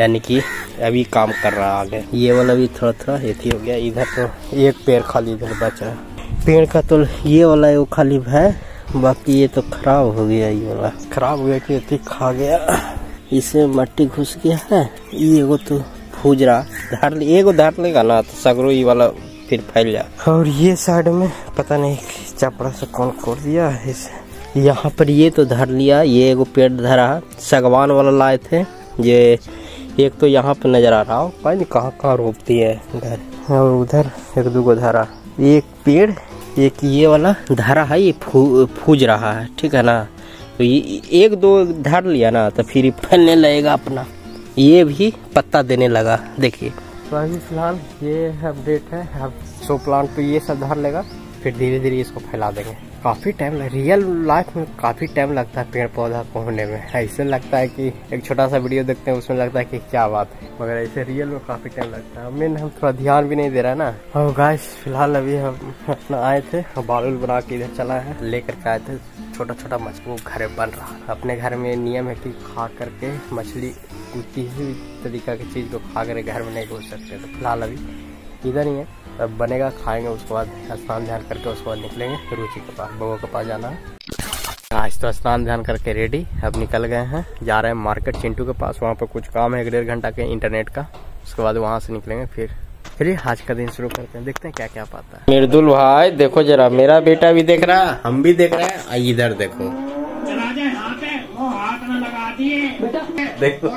यानी कि अभी काम कर रहा आगे। ये वाला भी थोड़ा थोड़ा एथी हो गया। इधर तो एक पेड़ खाली, इधर बचा है पेड़ का तो ये वाला एगो खाली है, बाकी ये तो खराब हो गया ये वाला। खराब हो गया कि खा गया। इसमें मट्टी घुस गया है। ये एगो तो फूज रहा। धार एगो धार लेगा ना तो सगरो ये वाला फिर फैल जा। और ये साइड में पता नहीं चपड़ा से कौन खोल दिया है यहाँ पर ये तो धर लिया, ये एगो पेड़ धरा। सगवान वाला लाए थे, ये एक तो यहाँ पे नज़र आ रहा हो। पता नहीं कहाँ कहाँ रोपती है घर और उधर एक दूगो धारा। एक पेड़, एक ये वाला धारा है, ये फूज रहा है, ठीक है ना? तो ये एक दो धर लिया ना तो फिर फैलने लगेगा अपना। ये भी पत्ता देने लगा, देखिए। तो अभी फ़िलहाल ये अपडेट है। अब सो प्लांट पे ये सब धर लेगा फिर धीरे धीरे इसको फैला देंगे। काफ़ी टाइम रियल लाइफ में काफ़ी टाइम लगता है पेड़ पौधा को होने में। ऐसे लगता है कि एक छोटा सा वीडियो देखते हैं, उसमें लगता है कि क्या बात है। मगर ऐसे रियल में काफ़ी टाइम लगता है। मेन हम थोड़ा ध्यान भी नहीं दे रहा है ना। और गाइस फ़िलहाल अभी हम अपना आए थे बाल उल बना के इधर चला है। लेकर के आए थे छोटा छोटा मछली घर बन रहा अपने घर में नियम है कि खा करके मछली किसी भी तरीका की चीज़ को खा कर घर में नहीं घुस सकते। तो फ़िलहाल अभी इधर ही है। अब बनेगा खाएँगे उसके बाद स्नान ध्यान करके उसके बाद निकलेंगे रुचि के पास बबुआ के पास जाना है। आज तो स्नान ध्यान करके रेडी अब निकल गए हैं जा रहे हैं मार्केट चिंटू के पास वहाँ पे कुछ काम है एक डेढ़ घंटा के इंटरनेट का उसके बाद वहाँ से निकलेंगे फिर चलिए आज का दिन शुरू करते हैं देखते हैं क्या क्या पाता है। मिर्दुल भाई देखो जरा मेरा बेटा भी देख रहा है हम भी देख रहे हैं इधर देखो। देखो।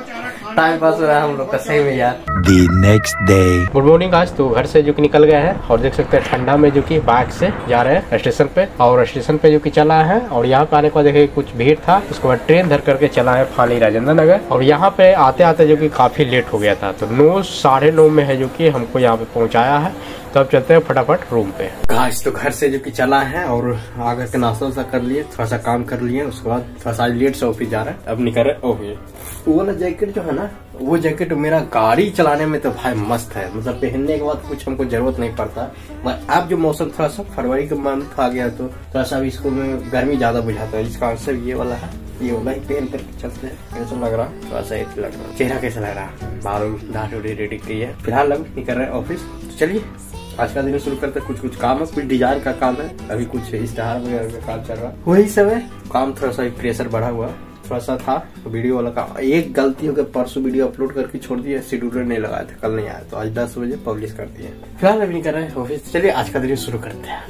टाइम पास हो रहा है हम लोग का सही में यार। The next day good morning आज तो घर से जो कि निकल गए हैं और देख सकते हैं ठंडा में जो कि बाइक से जा रहे हैं स्टेशन पे। और स्टेशन पे जो कि चला है और यहाँ पे आने के बाद देखिए कुछ भीड़ था उसके बाद ट्रेन धर करके चला है फाली राजेंद्र नगर। और यहाँ पे आते आते जो की काफ़ी लेट हो गया था। तो नौ साढ़े नौ में है जो की हमको यहाँ पे पहुँचाया है। तो अब चलते हैं फटाफट रूम पे। आज तो घर से जो कि चला है और आकर के नाश्ता वास्ता कर लिए, थोड़ा सा काम कर लिए, उसके बाद थोड़ा सा लेट से ऑफ़िस जा रहा है। अब निकल रहे ऑफ़िस वो वाला जैकेट जो है ना, वो जैकेट मेरा गाड़ी चलाने में तो भाई मस्त है। मतलब पहनने के बाद कुछ हमको ज़रूरत नहीं पड़ता। मगर अब जो मौसम थोड़ा सा फरवरी का मंथ आ गया तो थोड़ा सा अभी इसको में गर्मी ज़्यादा बुझाता है इसका आंसर ये वाला है। ये वाला ही पहन करके चलते कैसा लग रहा? थोड़ा सा लग रहा चेहरा कैसा लग रहा बाल दाढ़ी रेडी की है। फ़िलहाल अब निकल रहे हैं ऑफ़िस तो चलिए। आज का दिन शुरू करते कुछ कुछ काम है कुछ डिज़ाइन का काम है। अभी कुछ इश्तहार वगैरह का काम चल रहा है। वही सब है। काम थोड़ा सा प्रेशर बढ़ा हुआ थोड़ा सा था वीडियो वाला काम। एक गलती हो गई परसों वीडियो अपलोड करके छोड़ दिया शेड्यूलर नहीं लगाया था कल नहीं आया तो आज दस बजे पब्लिश कर दिए। फ़िलहाल अभी नहीं कर रहे हैं ऑफ़िस चलिए आज का दिन शुरू करते हैं।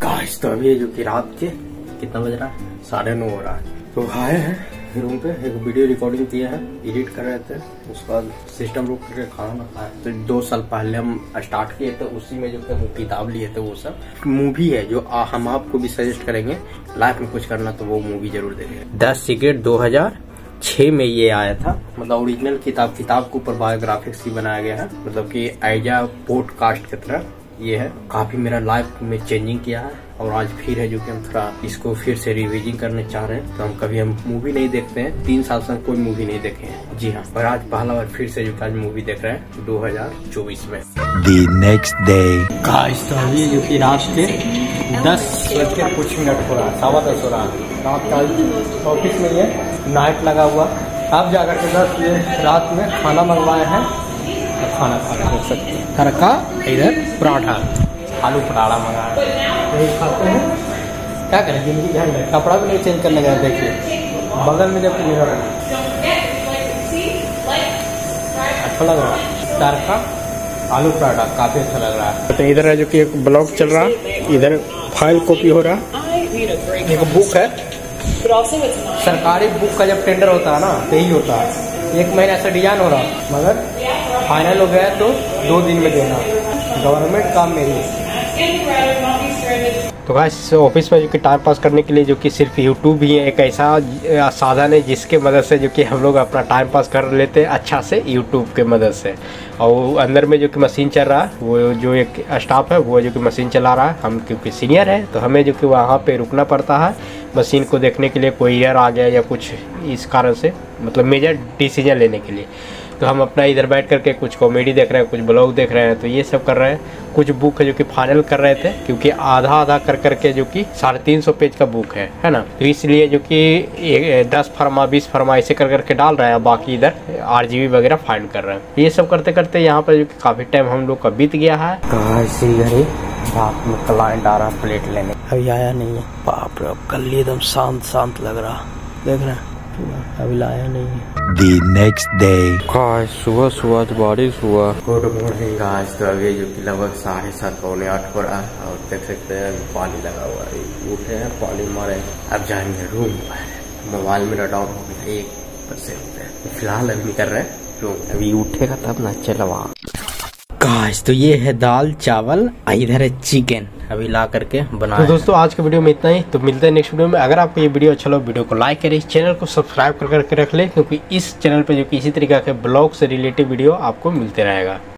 काश तो अभी जो की रात के कितना बज रहा है? साढ़े नौ हो रहा है। तो आए हैं। रूम पे एक वीडियो रिकॉर्डिंग किया है एडिट कर रहे थे उसके बाद सिस्टम रोक करके खाना खाया तो दो साल पहले हम स्टार्ट किए थे उसी में जो वो किताब लिए थे वो सब। मूवी है जो आ, हम आपको भी सजेस्ट करेंगे लाइफ में कुछ करना तो वो मूवी ज़रूर देखेंगे दस सिगरेट दो हज़ार छह में ये आया था। मतलब ओरिजिनल किताब किताब के ऊपर बायोग्राफिक्स ही बनाया गया है। मतलब कि आइजा पॉडकास्ट की तरह। ये है। काफ़ी मेरा लाइफ में चेंजिंग किया है और आज फिर है जो कि हम थोड़ा इसको फिर से रिविजिंग करने चाह रहे हैं। तो हम कभी हम मूवी नहीं देखते हैं। तीन साल से हम कोई मूवी नहीं देखे हैं। जी हाँ और आज पहला बार फिर से जो आज मूवी देख रहे हैं 2024 में। The next day. गाइस तो अभी जो कि रात के दस बज के कुछ मिनट हो रहा है सवा दस हो रहा है। रात का ऑफ़िस में ये नाइट लगा हुआ। अब जाकर के दस बजे रात में खाना मंगवाए हैं। खाना खा रहे देख सकते हैं। घर का इधर पराठा। आलू पराठा मंगाया है। यही खाते हैं। क्या करें? ज़िंदगी झंड है। कपड़ा भी नहीं चेंज करने गया देखिए। बगल में जब मिरर है अच्छा लग रहा है। चार का आलू पराठा काफ़ी अच्छा लग रहा है। तो इधर है जो कि एक ब्लॉग चल रहा। है इधर फ़ाइल कॉपी हो रहा। एक बुक है। सरकारी बुक का जब टेंडर होता है ना तो यही होता है। एक महीना से डिज़ाइन हो रहा मगर फाइनल हो गया तो दो दिन में देना। गवर्नमेंट काम मेरी तो गाइस ऑफ़िस में जो कि टाइम पास करने के लिए जो कि सिर्फ़ यूट्यूब ही है एक ऐसा साधन है जिसके मदद से जो कि हम लोग अपना टाइम पास कर लेते हैं अच्छा से यूट्यूब के मदद से। और अंदर में जो कि मशीन चल रहा है वो जो एक स्टाफ है वो जो कि मशीन चला रहा है हम क्योंकि सीनियर है तो हमें जो कि वहाँ पर रुकना पड़ता है। मशीन को देखने के लिए कोई ईयर आ गया या कुछ इस कारण से मतलब मेजर डिसीज़न लेने के लिए। तो हम अपना इधर बैठ करके कुछ कॉमेडी देख रहे हैं, कुछ ब्लॉग देख रहे हैं तो ये सब कर रहे हैं। कुछ बुक है जो कि फाइनल कर रहे थे, क्योंकि आधा आधा कर करके जो कि साढ़े तीन सौ पेज का बुक है है ना? तो इसलिए जो कि दस फरमा, बीस फरमा ऐसे कर करके डाल रहे हैं बाकी इधर आरजीबी वगैरह फाइंड कर रहे हैं। ये सब करते करते यहाँ पर जो कि काफ़ी टाइम हम लोग का बीत गया है। रात में क्लाइंट आ रहा प्लेट लेने। अभी आया नहीं है। बाप रे कल एकदम शांत शांत लग रहा। देख रहे हैं? अभी लाया नहीं है। The next day. काश सुबह सुबह आज बारिश हुआ। गुड मॉर्निंग आज तो अभी जो कि लगभग साढ़े सात पौने आठ हो रहा और देख सकते हैं अभी पानी लगा हुआ है। उठे हैं पानी मारे। अब जाएँगे रूम पर। मोबाइल मेरा डाउन हो गया एक परसेंट फ़िलहाल अभी नहीं कर रहे हैं। रूम अभी उठेगा तब ना चलवा। गाइस तो ये है दाल चावल और इधर है चिकन अभी ला करके बना तो दोस्तों आज के वीडियो में इतना ही। तो मिलते हैं नेक्स्ट वीडियो में। अगर आपको ये वीडियो अच्छा लगे वीडियो को लाइक करें इस चैनल को सब्सक्राइब कर करके रख ले क्योंकि इस चैनल पर जो कि इसी तरीके के ब्लॉग से रिलेटेड वीडियो आपको मिलते रहेगा।